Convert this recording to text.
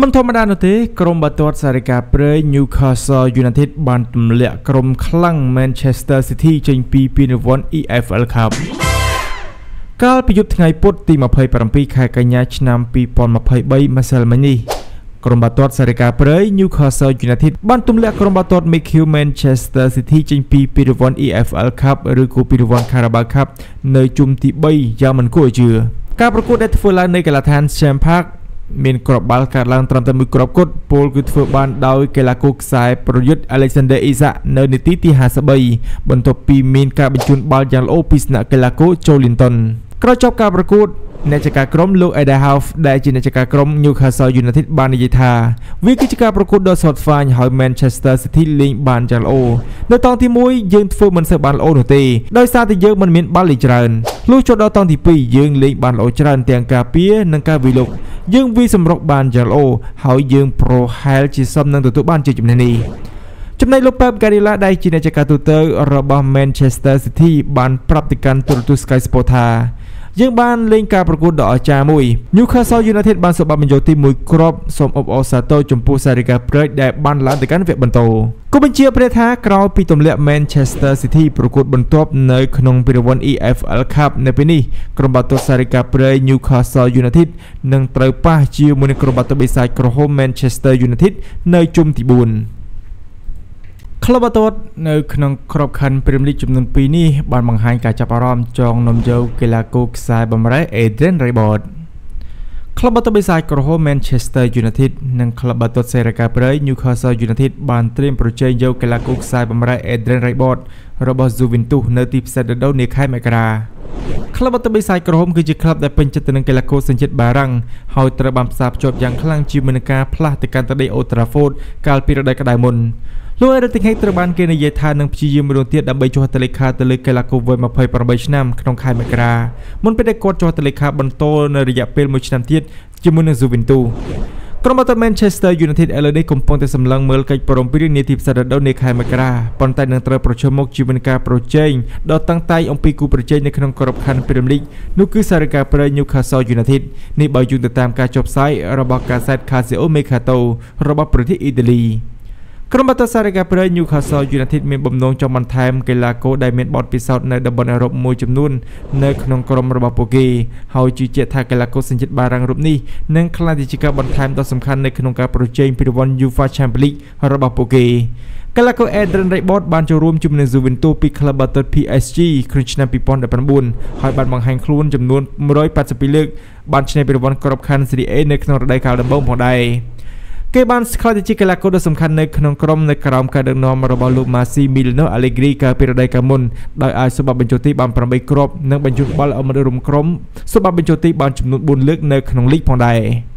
មិនធម្មតានោះទេក្រុមបាល់ទាត់សារិកាព្រៃ Newcastle United បានទម្លាក់ក្រុមខ្លាំង Manchester City ចេញពីពានរង្វាន់ EFL Cup កាលពីយប់ថ្ងៃពុធទី27ខែកញ្ញាឆ្នាំ2023ម្សិលមិញនេះក្រុមបាល់ទាត់សារិកាព្រៃ Newcastle United បានទម្លាក់ក្រុមបាល់ទាត់ MQ Manchester City ចេញពីពានរង្វាន់ EFL Cup ឬក៏ពានរង្វាន់ Carabao Cup នៅជុំទី3យ៉ាងមិនគួរឲ្យជឿការប្រកួតដែលធ្វើឡើងនៅកីឡដ្ឋាន Sam Park មានក្របបាល់កាត់ឡើងត្រឹមតែមួយគ្រាប់គត់ពលគឺធ្វើបានដោយកីឡាករខ្សែប្រយុទ្ធ Alexander Isak នៅនាទីទី53បន្ទាប់ពីមានការបញ្ជូនបាល់យ៉ាងល្អពីស្នាក់កីឡាករ Joelinton ក្រោយចប់ការប្រកួតអ្នកចការក្រុមលោក Eda House ដែលជាអ្នកចការក្រុម Newcastle United បាននិយាយថាវាគឺជាការប្រកួតដ៏ស្វិតស្វាញហើយ Manchester City លេងបានយ៉ាងល្អនៅតង់ទី1យើងធ្វើមិនសូវបានល្អនោះទេដោយសារតែយើងមិនមានបាល់លេងច្រើន លុះចូលដល់តង់ទី2យើងលេងបានល្អច្រើនទាំងការពារនិងការវិលុកយើងវាសម្រុកបានយ៉ាងល្អហើយយើងប្រហែលជាសមនឹងទទួលបានជ័យជំនះនេះចំណែកលោក Pep Guardiola ដែលជាអ្នកចការទូតរបស់ Manchester City បានប្រាប់ទៅកាន់ទូរទស្សន៍ Sky Sport ថា យើងបានលេងការប្រកួតដ៏អស្ចារ្យមួយ Newcastle United បានសម្បត្តិបញ្ចូលទី1គ្រាប់សូមអបអរសាទរចំពោះសារិកាព្រែកដែលបានឡើងទៅកាន់វគ្គបន្តគូបញ្ជាព្រះថាក្រោយពីទម្លាក់ Manchester City ប្រកួតបន្ទាប់នៅក្នុងពិរវ័ន EFL Cup នៅពេលនេះក្រុមបាល់ទាត់សារិកាព្រែក Newcastle United នឹងត្រូវប៉ះជាមួយនឹងក្រុមបាល់ទាត់បិសាចក្រហម Manchester United នៅជុំទី4 ក្លឹបបាល់ទាត់នៅក្នុងក្របខ័ណ្ឌព្រីមលីកចំនួន2នេះបានបង្ហាញការចាប់អារម្មណ៍ចងនាំយកកីឡាករខ្សែបម្រែ Adrian Rabiot ក្លឹបបាល់ទាត់បិសាចក្រហម Manchester United និងក្លឹបបាល់ទាត់សេរីកាព្រៃ Newcastle United បានត្រៀមប្រជែងយកកីឡាករខ្សែបម្រែ Adrian Rabiot របស់ Juventus នៅទីផ្សារដូដូនាខែមករាក្លឹបបាល់ទាត់បិសាចក្រហមគឺជាក្លឹបដែលពេញចិត្តទៅនឹងកីឡាករសញ្ជាតិបារាំងហើយត្រូវបានផ្សារភ្ជាប់យ៉ាងខ្លាំងជាមួយនឹងការផ្លាស់ទៅកាន់ទឹកដី Old Trafford កាលពីរដូវក្តៅមុន លោកអេរិកទីហេត្រូវបានគេនិយាយថានឹងព្យាយាមរងទៀតដើម្បីចុះហត្ថលេខាទៅលើកីឡាករវ័យ28ឆ្នាំក្នុងខែមករាមុនពេលដែលគាត់ចុះហត្ថលេខាបន្តនៅរយៈពេល1ឆ្នាំទៀតជាមួយនឹង Juventus ក្រុមបាល់ទាត់ Manchester United ឥឡូវនេះកំពុងតែសម្លឹងមើលកិច្ចព្រមព្រៀងនាទីផ្សារដូវនាខែមករាប៉ុន្តែនឹងត្រូវប្រឈមមុខជាមួយនឹងការប្រជែងដ៏តឹងតែងអំពីគូប្រជែងនៅក្នុងក្របខ័ណ្ឌ Premier League នោះគឺសារការព្រៃ Newcastle United នេះបើយោងទៅតាមការចុះផ្សាយរបស់កាសែត Calcio Mercato របស់ប្រទេសអ៊ីតាលី ក្រុមបាល់ទាត់សារកាព្រៃ Newcastle United មានបំណងចង់បន្ថែមកីឡាករដែលមានបទពិសោធន៍នៅតំបន់អឺរ៉ុបមួយចំនួននៅក្នុងក្រុមរបស់ពួកគេហើយជឿជាក់ថាកីឡាករសញ្ជាតិបារាំងរូបនេះនឹងក្លាយជាការបន្ថែមដ៏សំខាន់នៅក្នុងការប្រជែងពីរង្វាន់ UEFA Champions League របស់ពួកគេកីឡាករ Adrian Rabiot បានចូលរួមជាមួយនឹង Juventus ពីក្លឹបបាល់ទាត់ PSG ក្នុងឆ្នាំ2019ហើយបានបង្ហាញខ្លួនចំនួន182លើកបានឈ្នះពីរង្វាន់ក្របខ័ណ្ឌ Serie A នៅក្នុងរដូវកាលដំបូងផងដែរ គេបានស្គាល់ទៅជាកីឡាករដ៏សំខាន់នៅក្នុងក្រុមនៅក្រោមការដឹកនាំរបស់លោក Massimiliano Allegri កាលពីរដូវកាលមុនដោយអាចសម្បត្តិបញ្ចូលទីបាន8គ្រាប់និងបញ្ជូនបាល់ឲ្យមករុំក្រុមសម្បត្តិបញ្ចូលទីបានចំនួន4លើកនៅក្នុងលីកផងដែរ។